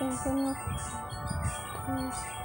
我想和嗯。